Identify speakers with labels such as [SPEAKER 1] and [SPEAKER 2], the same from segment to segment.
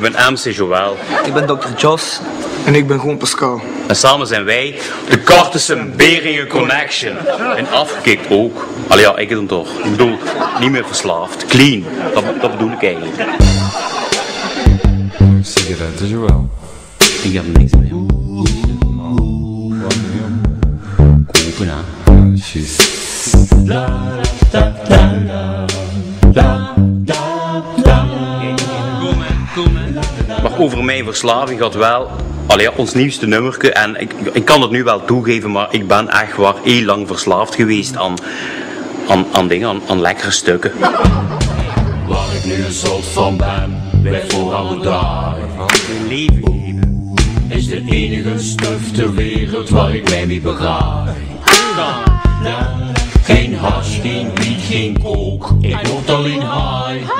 [SPEAKER 1] Ik ben MC Joël.
[SPEAKER 2] Ik ben Dr. Jos.
[SPEAKER 3] En ik ben gewoon Pascal.
[SPEAKER 1] En samen zijn wij de Kartussen Beringen Connection. En afgekikt ook. Allee ja, ik dan toch. Ik bedoel, niet meer verslaafd. Clean. Dat, dat bedoel ik eigenlijk.
[SPEAKER 4] Sigaretten, Joël.
[SPEAKER 1] Ik heb er niks mee. Kopen, hè.
[SPEAKER 4] Jeez.
[SPEAKER 1] Over mijn verslaving gaat wel... Allee, ja, ons nieuwste nummerke. En ik, ik kan het nu wel toegeven, maar ik ben echt waar heel lang verslaafd geweest aan, aan, aan dingen, aan, aan lekkere stukken.
[SPEAKER 5] Waar ik nu een soort van ben, weg voor alle dagen.
[SPEAKER 1] Leven.
[SPEAKER 5] Is de enige stuf ter wereld waar ik mij mee begraaf. Geen hash, geen wiet, geen kook, ik word alleen high.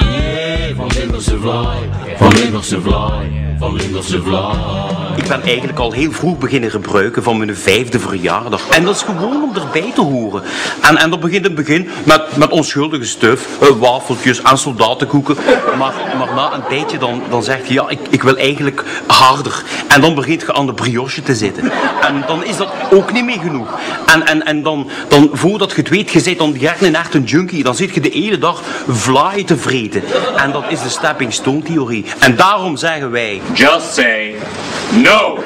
[SPEAKER 5] Yeah, van Limburgse fly, van Limburgse fly, van fly.
[SPEAKER 1] Ik ben eigenlijk al heel vroeg beginnen gebruiken van mijn vijfde verjaardag. En dat is gewoon om erbij te horen. En, en dat begint in het begin met, met onschuldige stuf, eh, wafeltjes en soldatenkoeken. Maar, maar na een tijdje dan, dan zeg je, ja, ik, ik wil eigenlijk harder. En dan begint je aan de brioche te zitten. En dan is dat ook niet meer genoeg. En, en, en dan, dan, voordat je het weet, je zit dan echt een echt een junkie. Dan zit je de hele dag vlaai te vreten. En dat is de stepping stone theorie. En daarom zeggen wij...
[SPEAKER 5] Just say no.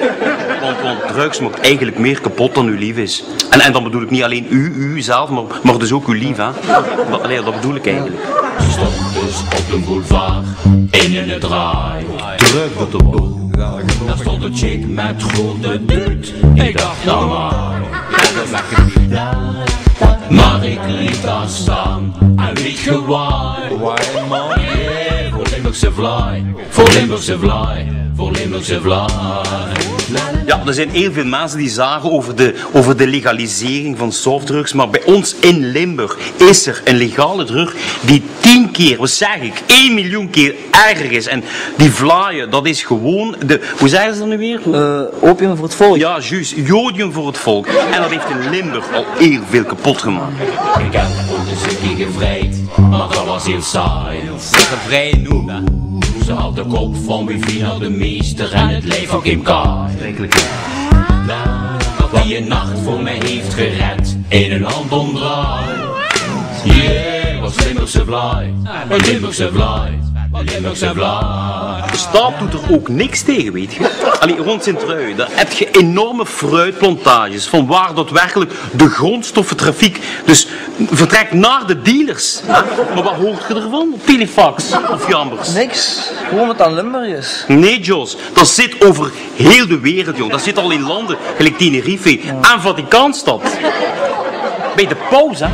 [SPEAKER 1] Want, want drugs maakt eigenlijk meer kapot dan u lief is. En, en dan bedoel ik niet alleen u, u zelf, maar, maar dus ook uw lief, hè. Dat, allee, dat bedoel ik eigenlijk.
[SPEAKER 5] Stond dus op een boulevard, in in het draai.
[SPEAKER 1] Druk dat de boel.
[SPEAKER 5] Daar stond een chick met grote dut. Ik dacht nou maar, en dat mag ik niet. Maar ik liet daar staan en weet je waar? Yeah, voor Limburgse fly, voor Limburgse fly, voor Limburgse fly.
[SPEAKER 1] Ja, er zijn heel veel mensen die zagen over de, over de legalisering van softdrugs, maar bij ons in Limburg is er een legale drug die tien keer, wat zeg ik, één miljoen keer erger is. En die vlaaien, dat is gewoon, de, hoe zeggen ze dat nu weer?
[SPEAKER 2] Eh, opium voor het volk.
[SPEAKER 1] Ja, juist, jodium voor het volk. En dat heeft in Limburg al heel veel kapot gemaakt.
[SPEAKER 5] Ik heb ooit eens een keer gevrijd, maar dat was heel saai.
[SPEAKER 1] Vrij noemen.
[SPEAKER 5] Ze had de kop van naar de meester en het lijf van Kim Kai. Wat een nacht voor mij heeft gered, in een hand omdraai. Yeah, was Limburgse fly, een Limburgse fly.
[SPEAKER 1] De staat doet er ook niks tegen, weet je. Allee, rond Sint-Trui, daar heb je enorme fruitplantages, van waar daadwerkelijk de grondstoffentrafiek dus vertrekt naar de dealers. hè. Maar wat hoort je ervan? Telefax of jambers?
[SPEAKER 2] Niks. Gewoon wat aan Limburg is.
[SPEAKER 1] Nee, Jos, dat zit over heel de wereld, jong. Dat zit al in landen, gelijk Tenerife en Vaticaanstad. Bij de pauze, hè?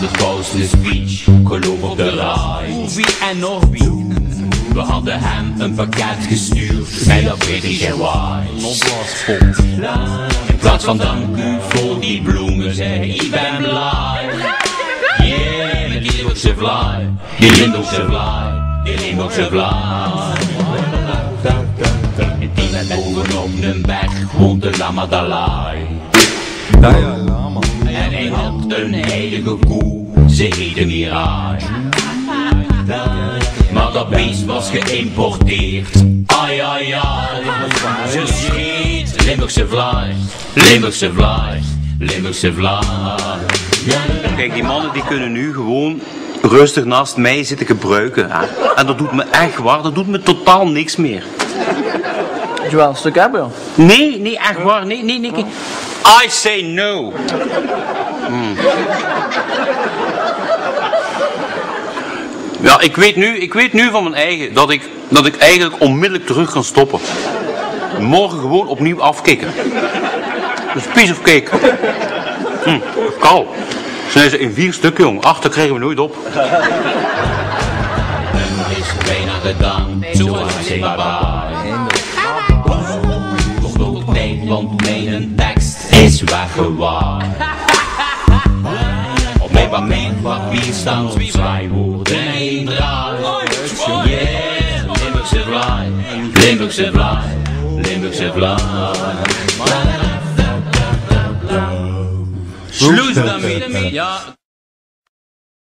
[SPEAKER 5] Ik op de een speech, geloof op de rij.
[SPEAKER 1] Wie en nog wie.
[SPEAKER 5] We hadden hem een pakket gestuurd, met dat British Airways. In plaats van dank u voor die bloemen, zei ik ben blij. Yeah, met die Limburgse fly, die Limburgse fly, die Limburgse fly. En die met bovenop een berg woont de Lama een heilige koe, ze heette Mirai. Maar dat beest was geïmporteerd. Ai ai ai, ze schiet. Limburgse fly, Limburgse fly, Limburgse.
[SPEAKER 1] Kijk, die mannen die kunnen nu gewoon rustig naast mij zitten gebruiken. Hè? En dat doet me echt waar, dat doet me totaal niks meer.
[SPEAKER 2] Joël, een stuk hebben.
[SPEAKER 1] Nee, nee, echt waar, nee, nee, nee. I say no. Hmm. Ja, ik weet, nu, ik weet nu van mijn eigen dat ik, dat ik eigenlijk onmiddellijk terug kan stoppen. Morgen gewoon opnieuw afkicken. Dus piece of cake. Hm, kou. Ze in vier stukken, jong. Achter krijgen we nooit op.
[SPEAKER 5] Is bijna gedaan, is weggewaaid. Op mijn papier, papier staan op twee woorden en één draai. Yeah, Limburgse fly, Limburgse fly, Limburgse fly.
[SPEAKER 1] Sluit daarmee. Ja.